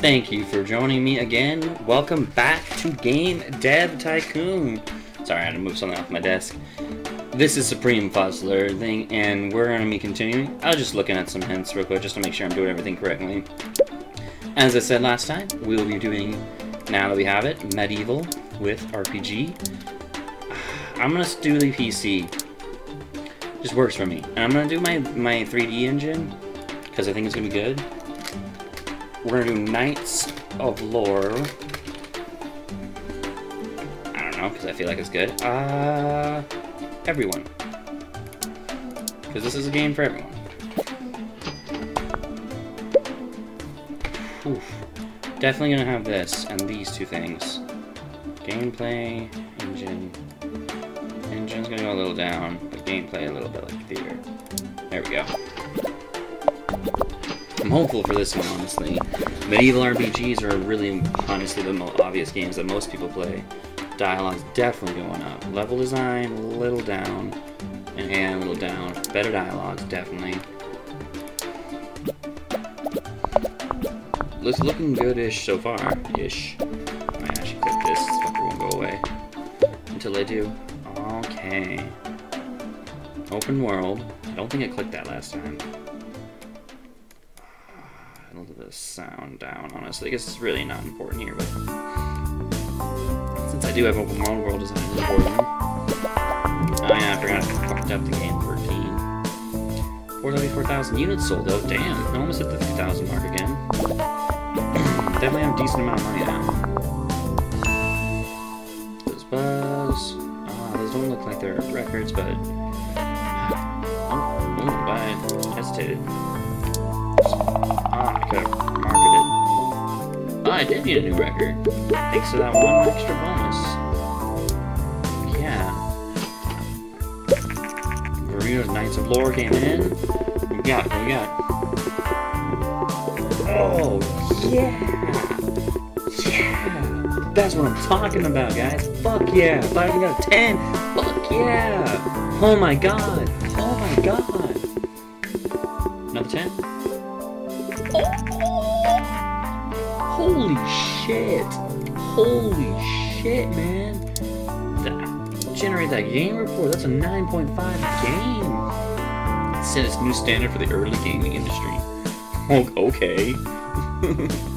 Thank you for joining me again. Welcome back to Game Dev Tycoon. Sorry, I had to move something off my desk. This is Supreme Fuzzler thing, and we're going to be continuing. I was just looking at some hints real quick just to make sure I'm doing everything correctly. As I said last time, we will be doing, now that we have it, Medieval with RPG. I'm going to do the PC. Just works for me. And I'm going to do my, my 3D engine, because I think it's going to be good. We're gonna do Knights of Lore. I don't know, because I feel like it's good. Uh, everyone. Because this is a game for everyone. Oof. Definitely gonna have this and these two things. Gameplay, engine. Engine's gonna go a little down, but gameplay a little bit like theater. There we go. I'm hopeful for this one, honestly. Medieval RPGs are really, honestly, the most obvious games that most people play. Dialogue's definitely going up. Level design, a little down. And, and a little down. Better dialogues, definitely. Looks looking good-ish so far. Ish. I actually click this, this won't go away. Until I do. Okay. Open world. I don't think I clicked that last time the sound down, honestly. I guess it's really not important here, but since I do have open world, world design is important. Oh yeah, I forgot I fucked up the game 13. 474,000 units sold out. Damn, I almost hit the 50,000 mark again. Definitely have a decent amount of money now. Those bugs. Ah, those don't look like they're records, but. Oh I hesitated. Ah, I could have I did need a new record. Thanks to that one extra bonus. Yeah. Burritos Knights of Lore came in. We got, we got. Oh, yeah! Yeah! That's what I'm talking about, guys. Fuck yeah! 5 out of 10! Fuck yeah! Oh my god! Oh my god! Holy shit, man! That, generate that game report. That's a 9.5 game. Set its new standard for the early gaming industry. Okay.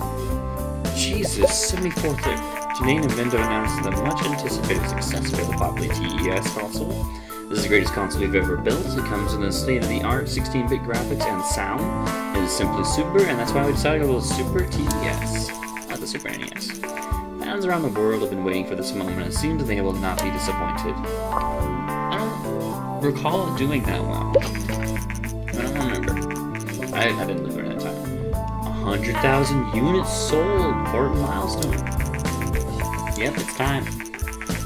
Jesus, 74th Janine Nintendo announced the much anticipated success for the popular TES console. This is the greatest console we've ever built. It comes in a state-of-the-art 16-bit graphics and sound. It is simply super, and that's why we decided to go with Super TES, not the Super NES. Fans around the world have been waiting for this moment, and it seems they will not be disappointed. I don't recall doing that well. I don't remember. I, I didn't live during that time. 100,000 units sold! Important milestone. Yep, it's time.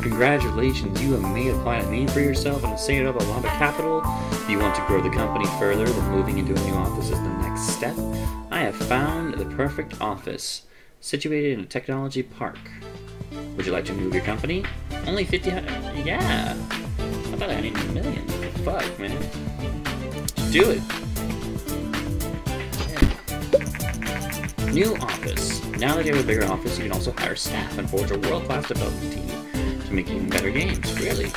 Congratulations, you have made a name for yourself and have saved up a lot of capital. If you want to grow the company further, then moving into a new office is the next step. I have found the perfect office, situated in a technology park. Would you like to move your company? Only 50, yeah. I thought I needed a million. Fuck, man. Do it. New office. Now that you have a bigger office, you can also hire staff and forge a world-class development team to make even better games, really.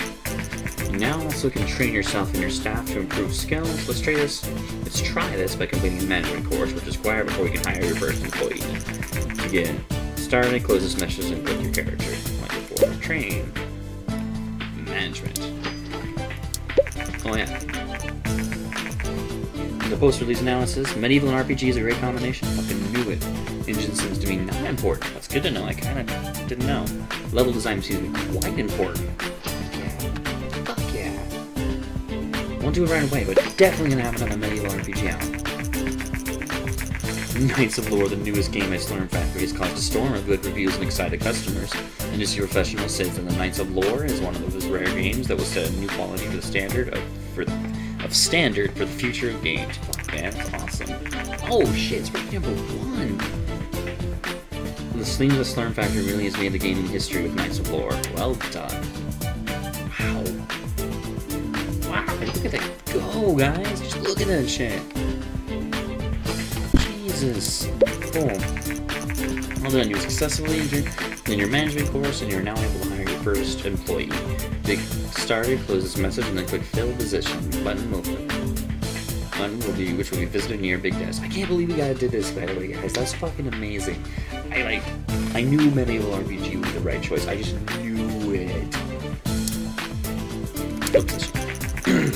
You now also can train yourself and your staff to improve skills. Let's try this. Let's try this by completing a management course, which is required before you can hire your first employee. Again, start and close this message and click your character. Before, train. Management. Oh yeah. The post-release analysis, medieval and RPG is a great combination. Fucking knew it. Engine seems to be not important. That's good to know. I kind of didn't know. Level design seems to be quite important. Won't do it right away, but definitely gonna have another medieval RPG out. Knights of Lore, the newest game at Slurm Factory, has caused a storm of good reviews and excited customers. Industry professionals say that the Knights of Lore is one of those rare games that will set a new quality for the standard of for of standard for the future of games. That's awesome. Oh shit, it's ranking number one. The Slings of Slurm Factory really has made the gaming history with Knights of Lore. Well done. Look at that go, guys. Just look at that shit. Jesus. Boom. Well done, you successfully in your management course and you're now able to hire your first employee. Click started, close this message, and then click fill position. Button will button will be which will be visited near big desk. I can't believe we guys did this by the way, guys. That's fucking amazing. I like I knew medieval RPG be the right choice. I just knew it. Fill position.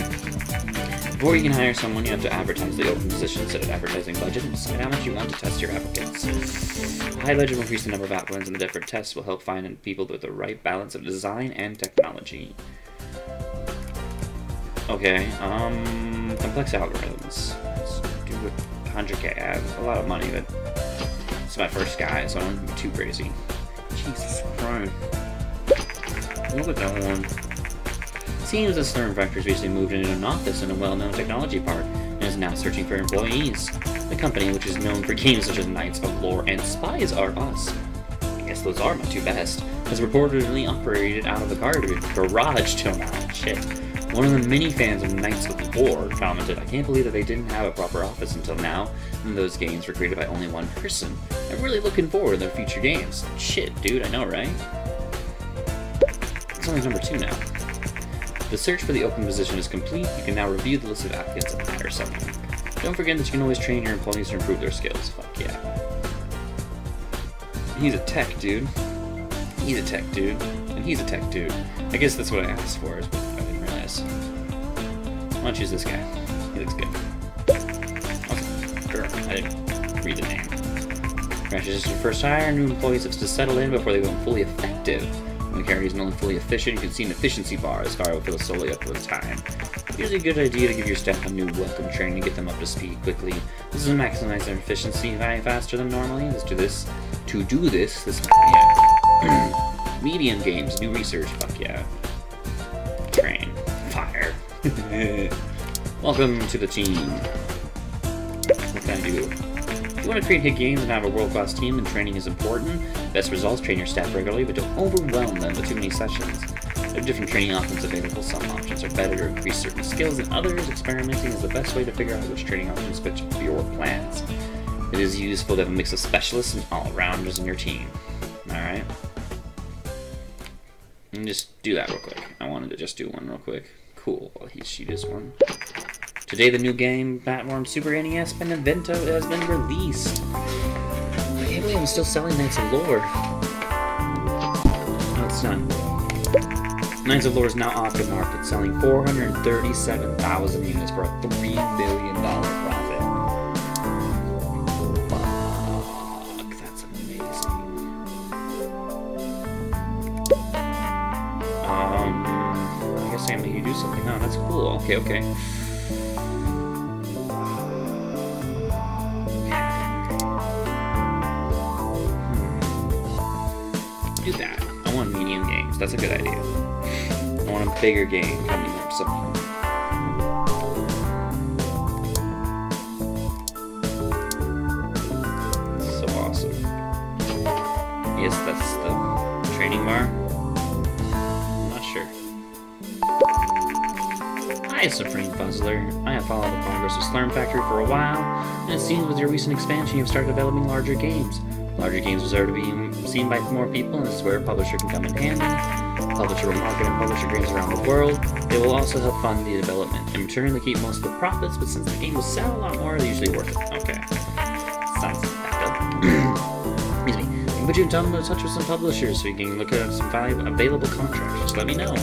Before you can hire someone, you have to advertise the open position, set an advertising budget, and decide how much you want to test your applicants. A high budget will increase the number of applicants, and the different tests will help find people with the right balance of design and technology. Okay, um, complex algorithms. Let's do 100k. I have a lot of money, but it's my first guy, so I don't want to be too crazy. Jesus Christ. Look at that one seems that Slurm Factories recently moved into an office in a well-known technology park and is now searching for employees. The company, which is known for games such as Knights of Lore and Spies Are Us, I guess those are my two best, has reportedly operated out of the garage till now. Shit. One of the many fans of Knights of Lore commented, I can't believe that they didn't have a proper office until now, and those games were created by only one person. I'm really looking forward to their future games. Shit, dude, I know, right? It's only number two now. The search for the open position is complete. You can now review the list of applicants and hire someone. Don't forget that you can always train your employees to improve their skills. Fuck yeah. He's a tech dude. He's a tech dude. And he's a tech dude. I guess that's what I asked for, is I didn't realize. Why don't choose this guy? He looks good. Girl. I didn't read the name. Is your first hire. New employees have to settle in before they become fully effective. When character is only fully efficient, you can see an efficiency bar as Scar will fill slowly up with time. It's usually a good idea to give your staff a new welcome training to get them up to speed quickly. This will maximize their efficiency faster than normally. Let's do this. To do this, this yeah. Medium games, new research, fuck yeah. Train. Fire. Welcome to the team. What can I do? You want to create hit games and have a world-class team, then training is important. Best results, train your staff regularly, but don't overwhelm them with too many sessions. There are different training options available. Some options are better to increase certain skills than others. Experimenting is the best way to figure out which training options fit your plans. It is useful to have a mix of specialists and all-rounders in your team. Alright? And just do that real quick. I wanted to just do one real quick. Cool. Well, he, she does one. Today, the new game, Batworm Super NES by Nintendo, has been released. I can't believe I'm still selling Knights of Lore. No, it's not. Knights of Lore is now off the market, selling 437,000 units for a $3 million profit. Fuck, that's amazing. Um, I guess I'm gonna do something. Oh, that's cool. Okay, okay. A good idea. I want a bigger game coming up soon. So awesome. Yes, that's the training bar. I'm not sure. Hi, Supreme Fuzzler. I have followed the progress of Slurm Factory for a while, and it seems with your recent expansion you've started developing larger games. Larger games deserve to be seen by more people, and this is where a publisher can come in handy. Publisher will market and publish your games around the world. They will also help fund the development. In return, they keep most of the profits, but since the game will sell a lot more, they're usually worth it. Okay. Sounds up. Excuse me. I can put you in touch with some publishers so you can look at some available contracts. Just let me know.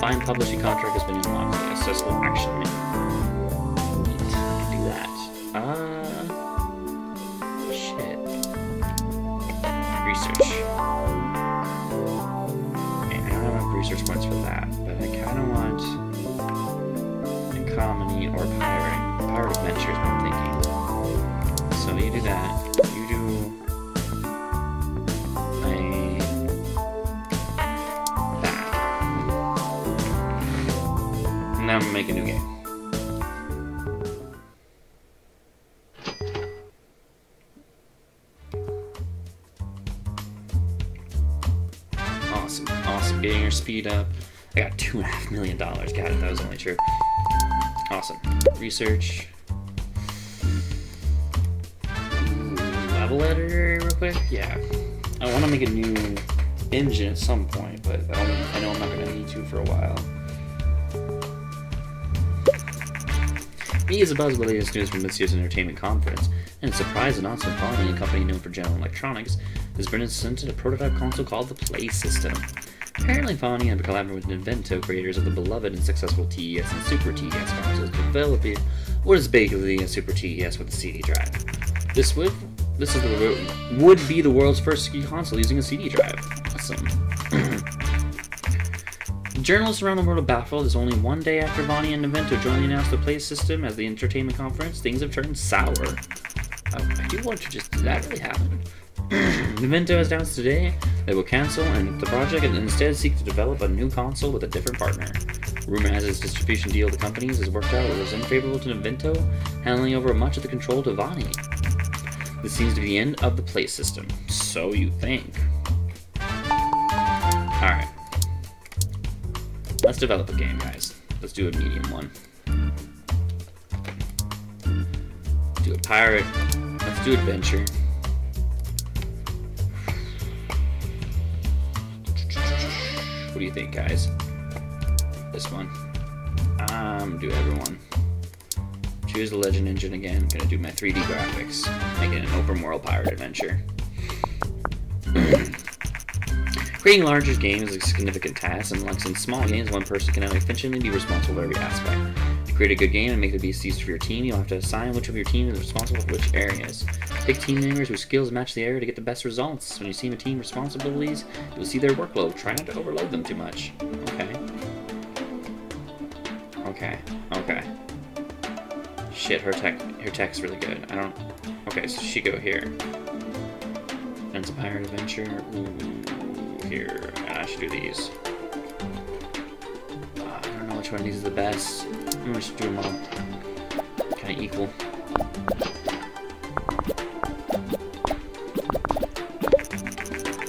Find publishing contract has been unlocked. Successful action. Speed up. I got two and a half million dollars. God, that was only true. Awesome. Research. level editor real quick? Yeah. I want to make a new engine at some point, but I, I know I'm not going to need to for a while. Me is about the latest news from this year's entertainment conference, and surprise and awesome Vonny, a company known for general electronics, has been presented a prototype console called the Play System. Apparently, Vonny have collaborated with Ninvento, creators of the beloved and successful TES and Super TES consoles, to develop what is basically a Super TES with a CD drive. This would this is the would be the world's first console using a CD drive. Awesome. Journalists around the world are baffled as only one day after Vonny and Ninvento jointly announced the Play system as the entertainment conference, things have turned sour. I, I do want to just, did that really happen? Ninvento has announced today they will cancel and the project and instead seek to develop a new console with a different partner. Rumor has its distribution deal the companies has worked out was unfavorable to Ninvento, handling over much of the control to Vonny. This seems to be the end of the play system. So you think. Alright. Let's develop a game, guys. Let's do a medium one. Do a pirate. Let's do adventure. What do you think, guys? This one. Um, do everyone. Choose the Legend Engine again. I'm Gonna do my 3D graphics. Make it an open world pirate adventure. Creating larger games is a significant task, and like in small games, one person can only efficiently be responsible for every aspect. Create a good game and make the use for your team, you'll have to assign which of your team is responsible for which areas. Pick team members whose skills match the area to get the best results. When you see a team responsibilities, you'll see their workload. Try not to overload them too much. Okay. Okay. Okay. Shit, her tech her tech's really good. I don't Okay, so she go here. A pirate adventure. Ooh, here. I should do these. Which one of is the best. I'm just do them all kinda equal.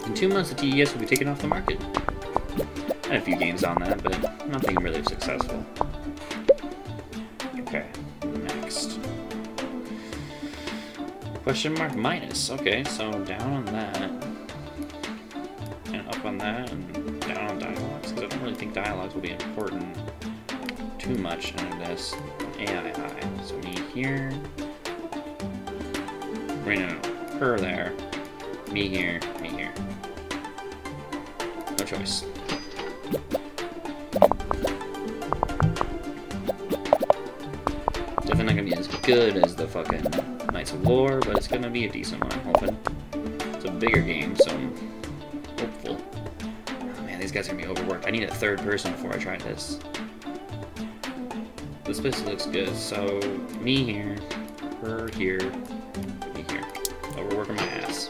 In two months the TES will be taken off the market. I had a few games on that, but nothing really successful. Okay, next. Question mark minus. Okay, so down on that. And up on that, and down on dialogues, because I don't really think dialogues will be important too much in this. AI. So me here. Wait, no, no. Her there. Me here. Me here. No choice. Definitely not gonna be as good as the fucking Knights of Lore, but it's gonna be a decent one, I'm hoping. It's a bigger game, so I'm hopeful. Oh man, these guys are gonna be overworked. I need a third person before I try this. This place looks good, so me here, her here, me here. Oh, Overworking my ass.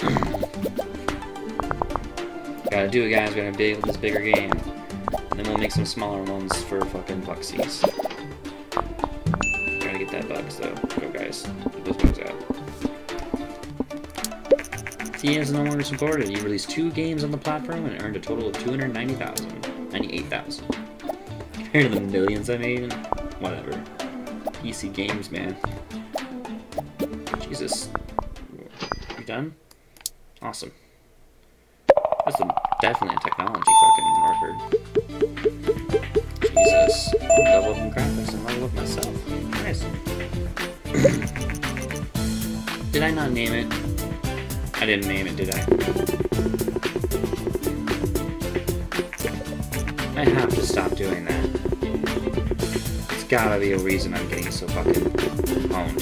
Gotta do it, guys. We're gonna build this bigger game. And then we'll make some smaller ones for fucking bucksies Gotta get that bug, so go guys. Get those bugs out. TN is no longer supported. He released two games on the platform and earned a total of 290,000. 98,000. Compared to the millions I made, whatever. PC games, man. Jesus. You done? Awesome. That's a, definitely a technology fucking record. Jesus. Level up in graphics and level up myself. Nice. did I not name it? I didn't name it, did I? To stop doing that. It's gotta be a reason I'm getting so fucking honed.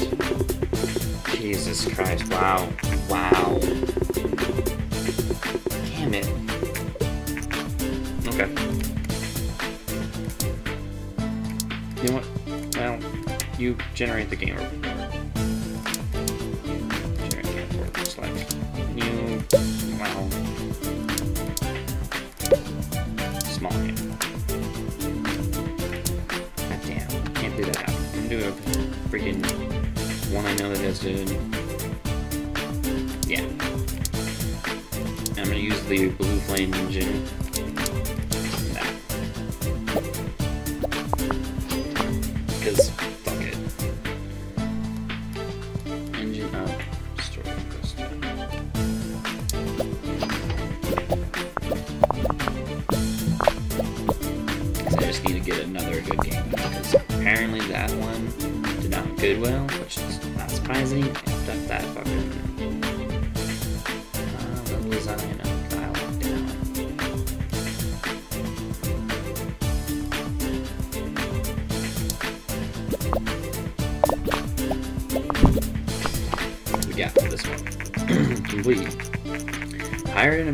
Jesus Christ, wow. Wow. Damn it. Okay. You know what? Well, you generate the game. Generate game report, select new, wow, do a freaking one I know that does good. Yeah. I'm gonna use the Blue Flame engine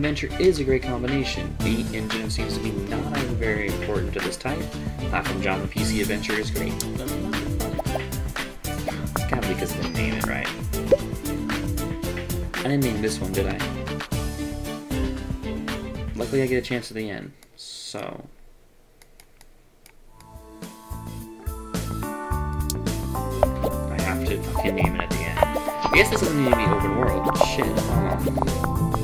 Adventure is a great combination. The engine seems to be not very important to this type. Platform the PC Adventure is great. It's because didn't name it right. I didn't name this one, did I? Luckily I get a chance at the end, so... I have to fucking name it at the end. I guess this doesn't need to be open world. Shit.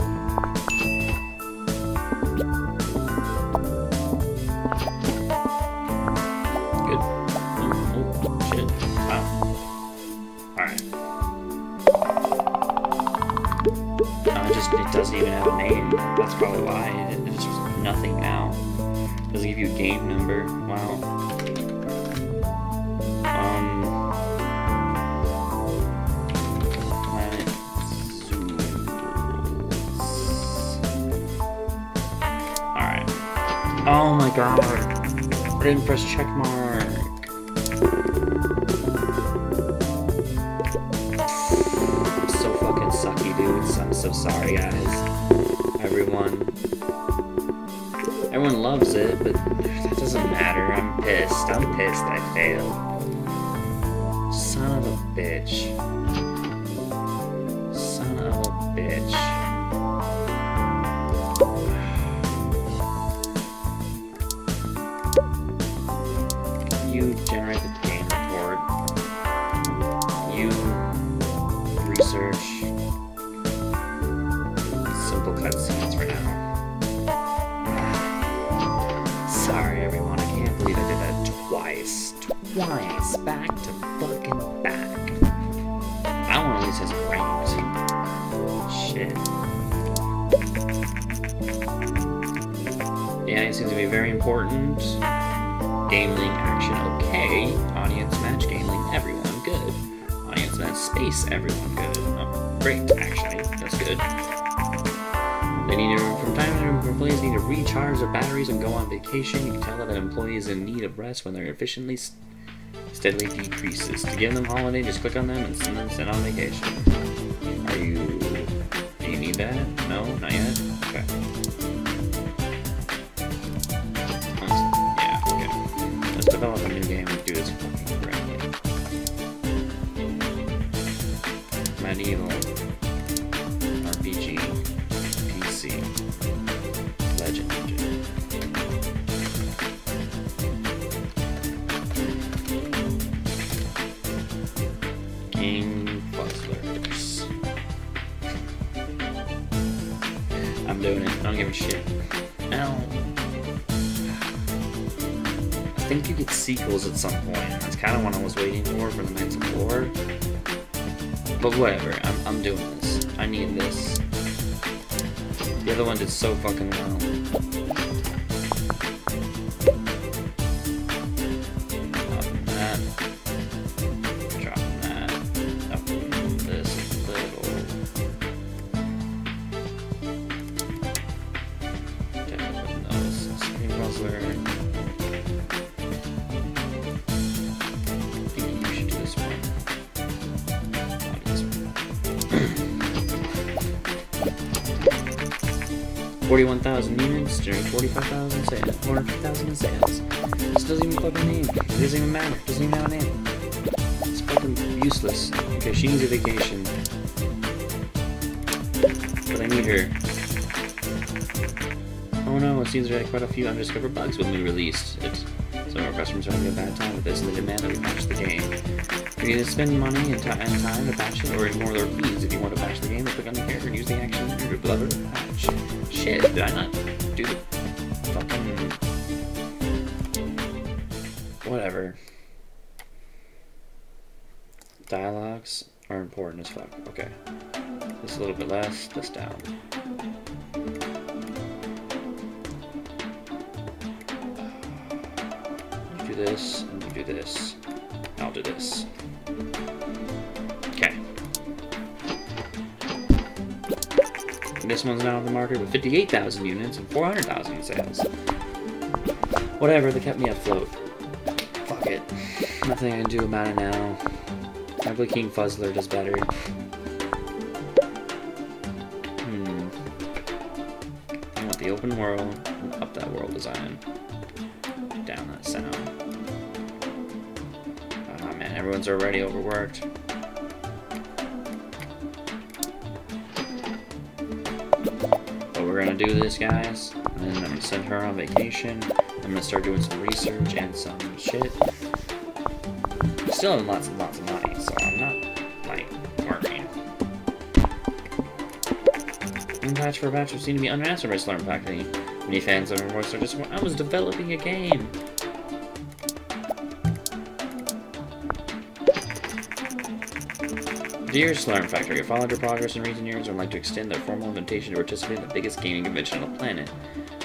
Doesn't even have a name. That's probably why. It's just nothing now. Doesn't give you a game number. Wow. Um. Oh my god. I didn't press check mark. I failed. Batteries and go on vacation. You can tell that an employee is in need of rest when their efficiency steadily decreases. To give them holiday, just click on them and send them sent on vacation. It. I think you get sequels at some point. That's kind of what I was waiting for for the Knights of War. But whatever, I'm, I'm doing this. I need this. The other one did so fucking well. 45,000 sales. 450,000 sales. This doesn't even fucking name. It doesn't even matter. It doesn't even have a name. It's fucking useless. Okay, she needs a vacation. But I need her. Oh no, it seems there are quite a few undiscovered bugs when we released. it. some of our customers are having a bad time with this, and they demand that we patch the game. You either spend money and, and time to patch it, or ignore their fees. If you want to patch the game, click on the character and use the action to blubber patch. Shit, did I not do the fucking whatever? Dialogues are important as fuck. Okay, this a little bit less. This down. You do this, and you do this. I'll do this. This one's now on the market with 58,000 units and 400,000 in sales. Whatever, they kept me afloat. Fuck it. Nothing I can do about it now. Probably King Fuzzler does better. Hmm. I want the open world, up that world design, down that sound. Ah man, everyone's already overworked. Do this, guys. And I'm gonna send her on vacation. I'm gonna start doing some research and some shit. Still have lots and lots of money, so I'm not, like, worrying. Patch for a patch seem to be unmastered by Slurm Factory. Many fans of Remorse are just I was developing a game. Dear Slurm Factory, I followed your progress in recent years and would like to extend their formal invitation to participate in the biggest gaming convention on the planet,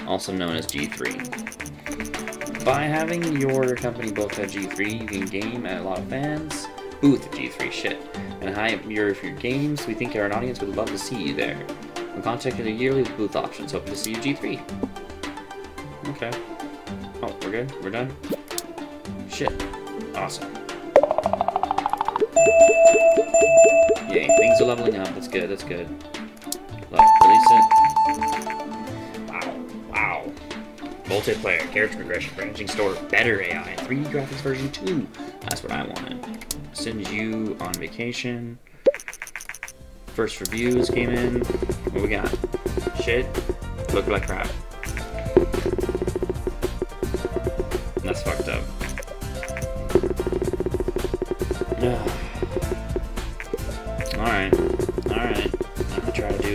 also known as G3. By having your company both at G3, you can game at a lot of fans, booth at G3, shit, and hype your, your games. We think our audience would love to see you there. We'll contact you yearly with booth options, hoping to see you G3. Okay. Oh, we're good? We're done? Shit. Awesome. Leveling up. That's good, that's good. Release it. Wow, wow. Multiplayer, character progression, branching store, better AI, 3D graphics version 2. That's what I wanted. Send you on vacation. First reviews came in. What we got? Shit. Look like crap.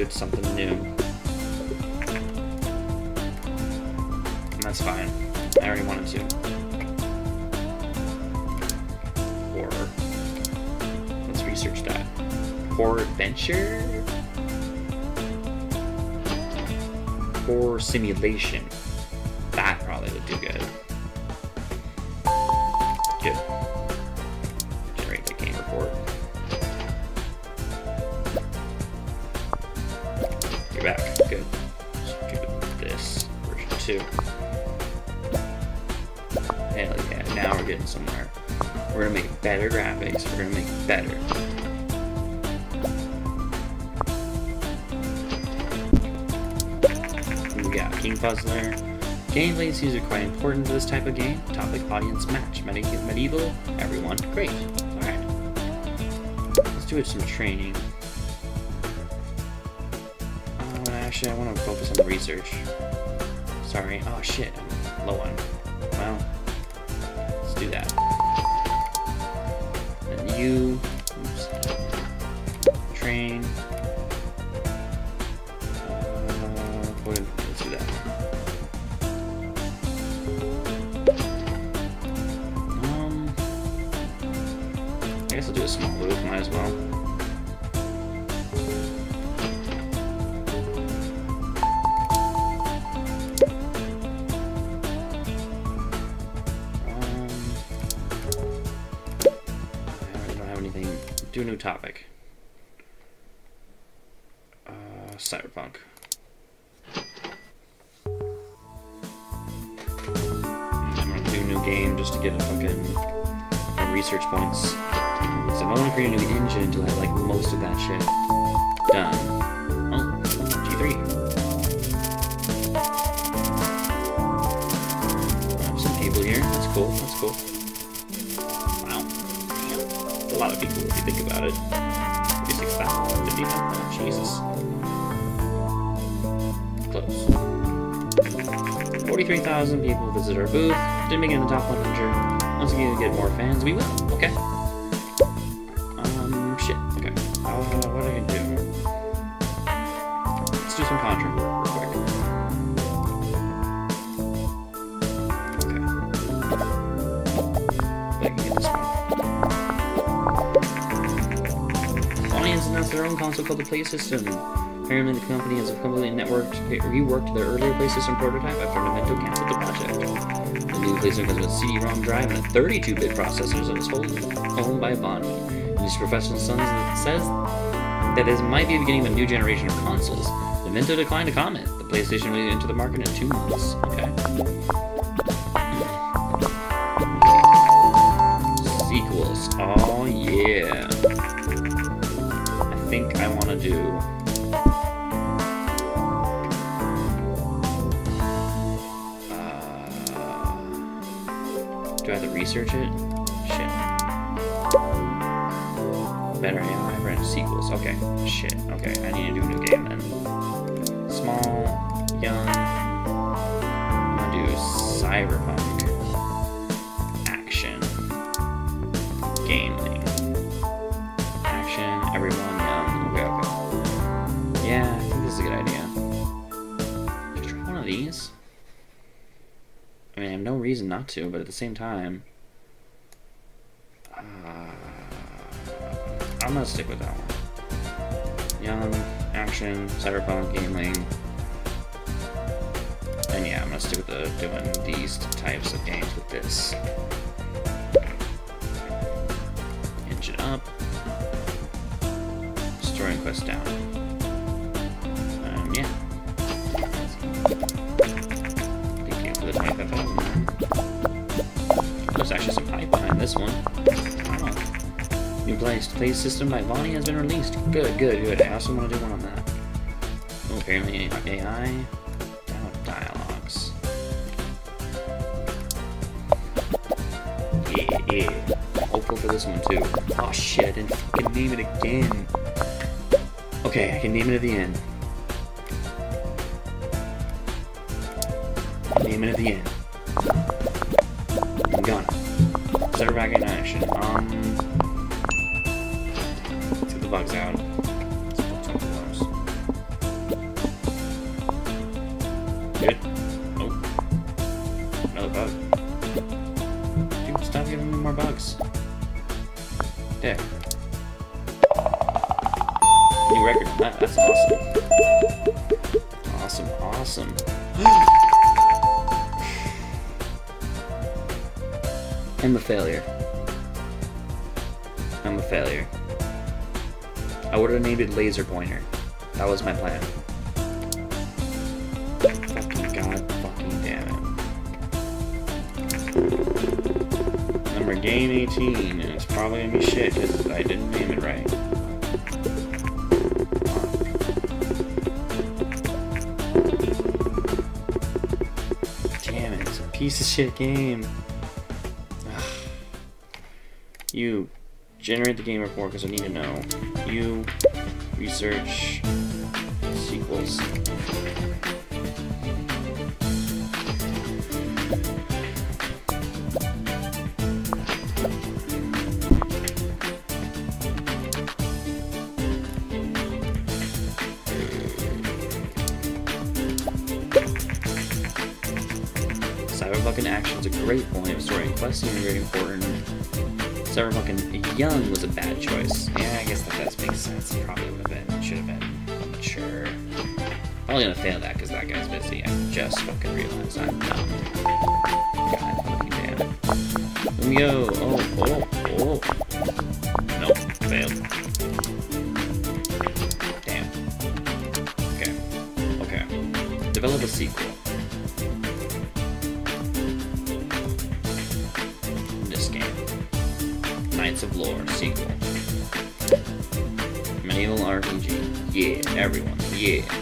Something new. And that's fine. I already wanted to. Horror. Let's research that. Horror adventure? Horror simulation. Important to this type of game. Topic audience match. Medi medieval, everyone. Great. Alright. Let's do it some training. Uh, actually, I want to focus on research. Sorry. Oh shit, I'm low on. I do a small loop, might as well. Um, I don't have anything. Do a new topic. Our booth. It in the top 100. Once again, get more fans, we will. Okay. Um, shit. Okay. Uh, what I can do? Let's do some contract work real quick. Okay. I can get this one. Audience announced their own console called the Play System. Apparently, the company has completely networked, reworked their earlier PlayStation prototype after Nintendo canceled the project. New PlayStation comes with a CD-ROM drive and a 32-bit processor that is wholly owned by Vonny. And his professional son says that this might be the beginning of a new generation of consoles. Nintendo declined to comment. The PlayStation will enter the market in two months. Okay. To, but at the same time. Uh, I'm gonna stick with that one. Young, action, cyberpunk, gaming. And yeah, I'm gonna stick with the doing these types of games with this. Engine up. Destroying quest down. Um, yeah. Thank you for the 25,000. This one. New. Play system by Vonny has been released. Good, good, good. I also want to do one on that. Oh, apparently AI. Oh, dialogues. Yeah, yeah. Hopeful for this one too. Oh shit, I didn't fucking name it again. Okay, I can name it at the end. That's awesome. Awesome, awesome. I'm a failure. I'm a failure. I would have named it Laser Pointer. That was my plan. God fucking damn it. Number game 18, and it's probably gonna be shit because I didn't name it right. Piece of shit game. You generate the game report because I need to know. You research sequels. Of story and quests are very important. Cyberpunk young was a bad choice. Yeah, I guess that does make sense. Probably would have been, should have been mature. Probably gonna fail that because that guy's busy. I just fucking realized I'm dumb. God fucking damn. Let me go. Oh, oh, oh. Everyone.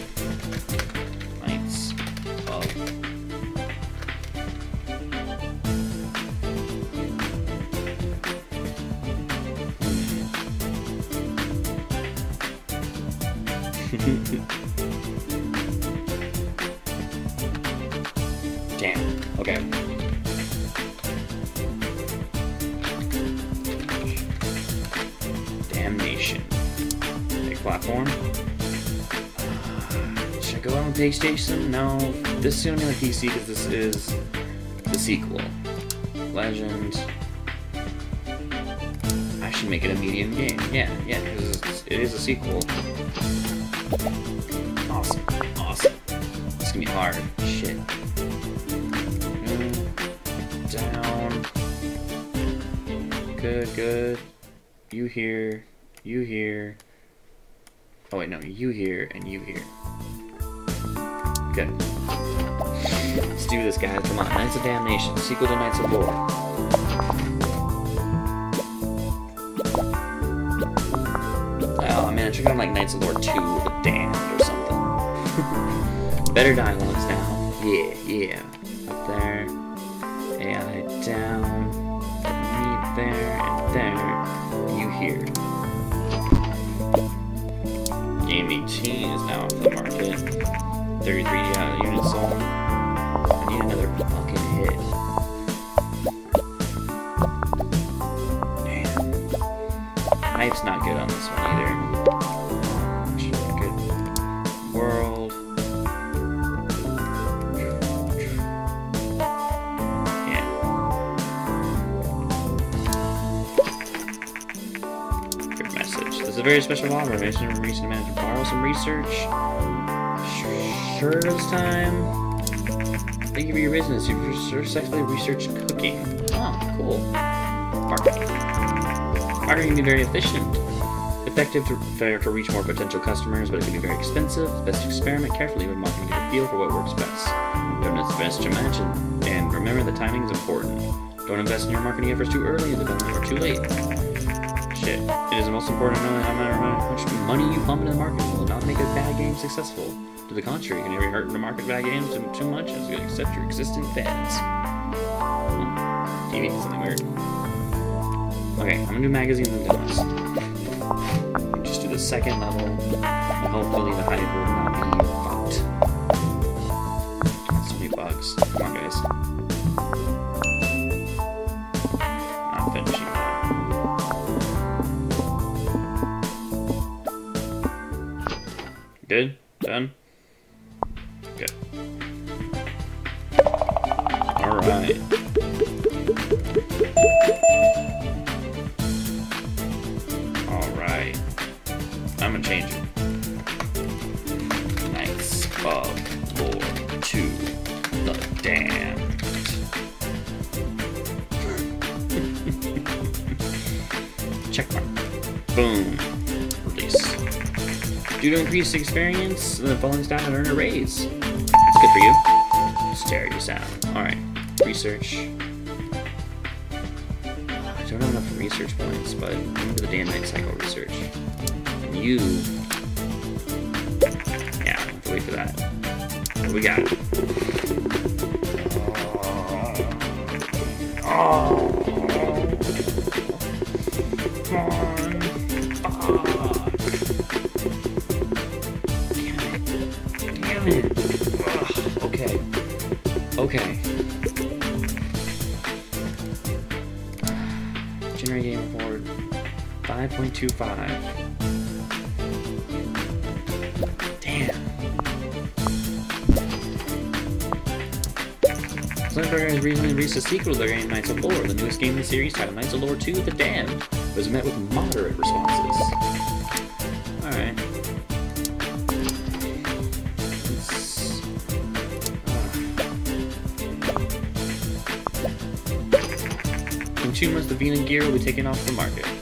PlayStation? No. This is only on PC because this is the sequel. Legend. I should make it a medium game. Yeah, yeah, because it is a sequel. Awesome. Awesome. It's gonna be hard. Shit. Down. Good, good. You here. You here. Oh wait, no, you here and you here. Good. Let's do this, guys. Come on. Knights of Damnation, sequel to Knights of War. Oh man, I should like Knights of War 2 The Damned or something. Better die dialogues now. Yeah, yeah. 33 uh, units sold. I need another fucking hit. Damn. Knife's not good on this one either. Should good. World. Yeah. Good message. This is a very special offer. Mission recent manager borrow some research. Sure this time. Thank you for your business. You've successfully researched cooking. Oh, cool. Marketing. Marketing can be very efficient. Effective to, fair to reach more potential customers, but it can be very expensive. Best experiment carefully with marketing to get a feel for what works best. Don't invest too much, and, and remember that timing is important. Don't invest in your marketing efforts too early development or too late. Shit. It is the most important to know how much money you pump into the market will not make a bad game successful. To the contrary, it can never hurt to market bad games too, much as you accept your existing fans. Hmm. TV something weird. Okay, I'm gonna do magazines and demos. Just do the second level, and hopefully the hype will not be Good? Due to increased experience, the falling staff have earned a raise. That's good for you. Stereo sound. Alright. Research. I don't have enough research points, but I'm do the damn cycle research. And you. Yeah, wait for that. What we got? 5.25. Damn. Sunburger has recently released a sequel to their game Knights of Lore, the newest game in the series titled Knights of Lore 2 The Damned, was met with moderate responses. Alright. Uh. In two months, the Vena Gear will be taken off the market.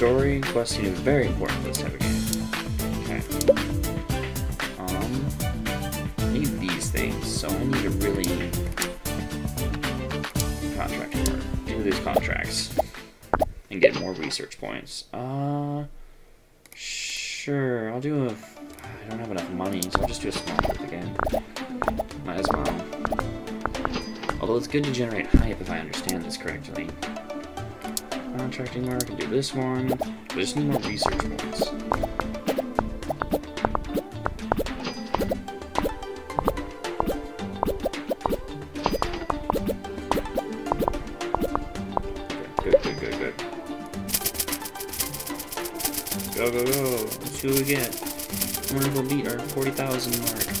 Story questing is very important this type of game. Okay. Um, I need these things, so I need to really contract work. Do these contracts and get more research points. Uh, sure. I'll do a. I don't have enough money, so I'll just do a small group again. Might as well. Although it's good to generate hype if I understand this correctly. Contracting work, and do this one. I just need more research points. Good, good, good, good. Go, go, go. Let's see what we get. I wonder if we'll beat our 40,000 mark.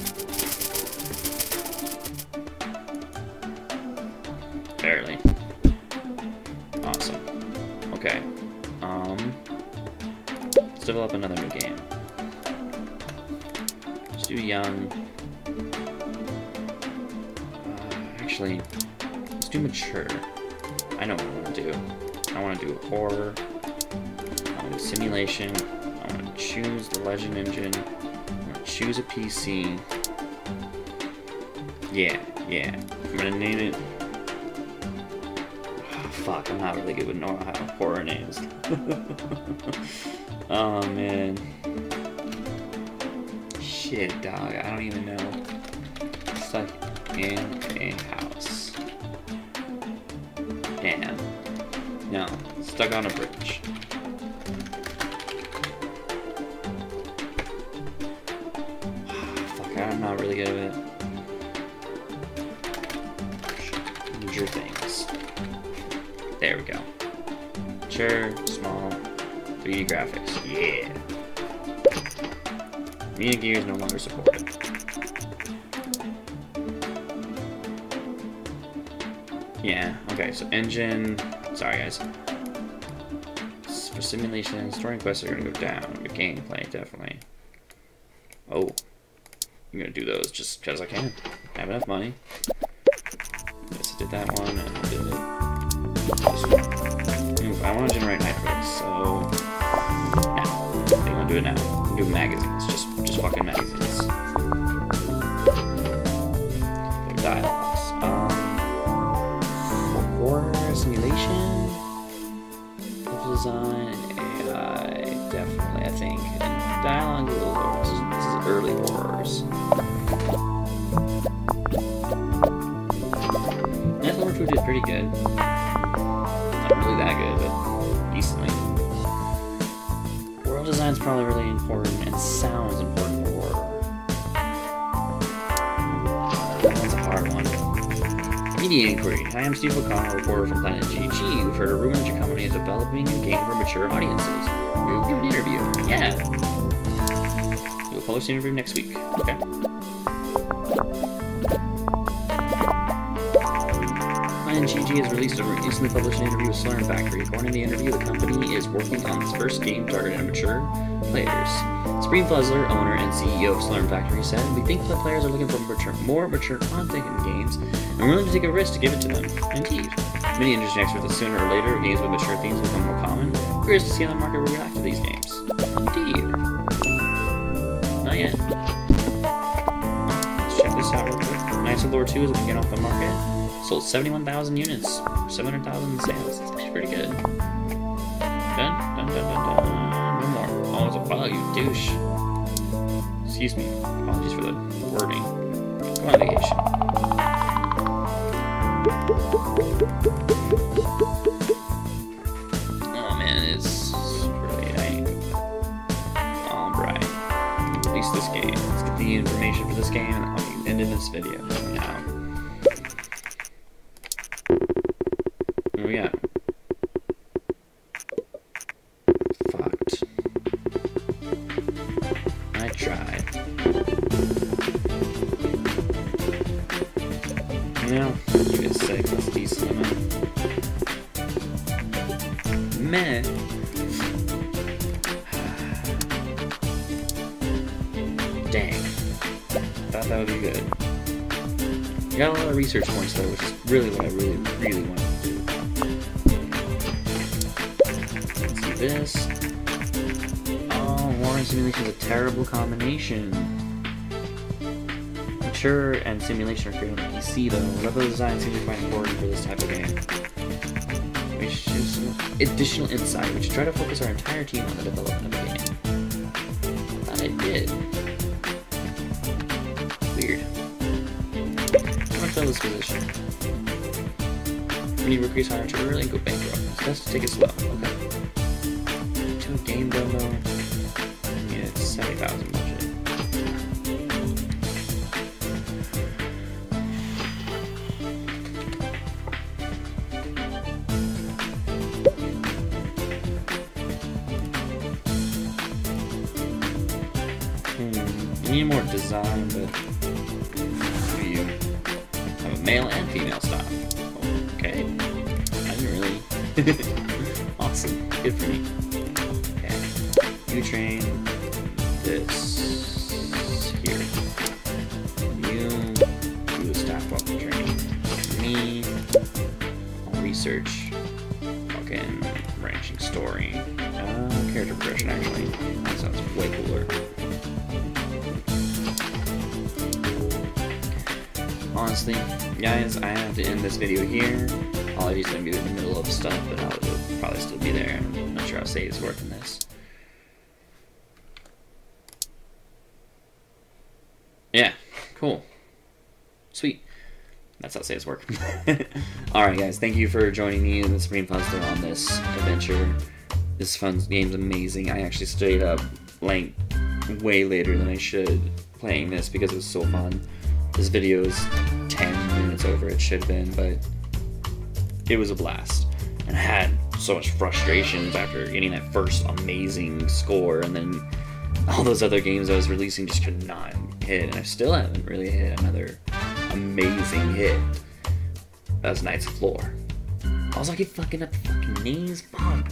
To choose a PC. Yeah, yeah. I'm gonna name it. Oh, fuck, I'm not really good with horror names. oh man. Shit, dog. I don't even know. Stuck in a house. Damn. No. Stuck on a bridge. Graphics. Yeah. Vena Gear is no longer supported. Yeah, okay, so engine... Sorry, guys. For simulation, story quests are gonna go down. Your gameplay, definitely. Oh. I'm gonna do those just because I can. I have enough money. Do magazines, just, just fucking magazines. Dialogues. Um, horror simulation, level design, AI, definitely, I think. And dialogue a little lower. This is, this is early horrors. Netflix Food did pretty good. Not really that good, but decently. World design's probably really Media Inquiry. Hi, I'm Steve O'Connor, reporter from Planet GG. We've heard a rumor that your company is developing a game for mature audiences. We'll give an interview. Yeah. We'll publish the interview next week. Okay. Planet GG has released a recently published interview with Slurm Factory. According to the interview, the company is working on its first game targeted at mature players. Supreme Fuzzler, owner and CEO of Slurm Factory, said, We think that players are looking for mature, more mature content in games, we're willing to take a risk to give it to them. Indeed. Many industry experts that sooner or later games with mature themes become more common. Curious to see how the market will react to these games. Indeed. Not yet. Let's check this out real quick. Knights of Lore 2 is getting off the market. Sold 71,000 units, 700,000 in sales. That's pretty good. Dun, dun, dun, dun, dun. No more. Oh, it's a wow, you douche. Excuse me. Apologies for the wording. Go on vacation. Oh man, it's really. Alright. Release this game. Let's get the information for this game and I'll end in this video combination. Mature and simulation are great on PC though. Level design seems quite important for this type of game. Is some additional insight. We should try to focus our entire team on the development of the game. I thought I did. Weird. I'm gonna this position. When you recruit hire too early and go bankrupt. It's best to take it slow. Okay. To game demo. Yeah, it's 70,000 Yeah, cool. Sweet. That's how saves work. Alright, guys, thank you for joining me in the Supreme Fuzzler on this adventure. This fun game's amazing. I actually stayed up like way later than I should playing this because it was so fun. This video is 10 minutes over it should have been, but it was a blast. And I had so much frustrations after getting that first amazing score, and then all those other games I was releasing just could not hit, and I still haven't really hit another amazing hit. That's Knights of Lore. Also, I keep fucking up the fucking names. Fuck.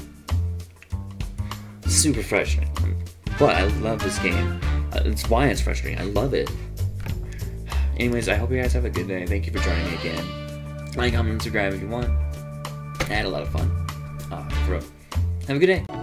Super frustrating. But I love this game. Uh, it's why it's frustrating. I love it. Anyways, I hope you guys have a good day. Thank you for joining me again. Like, comment, subscribe if you want. I had a lot of fun. Uh, real. Have a good day.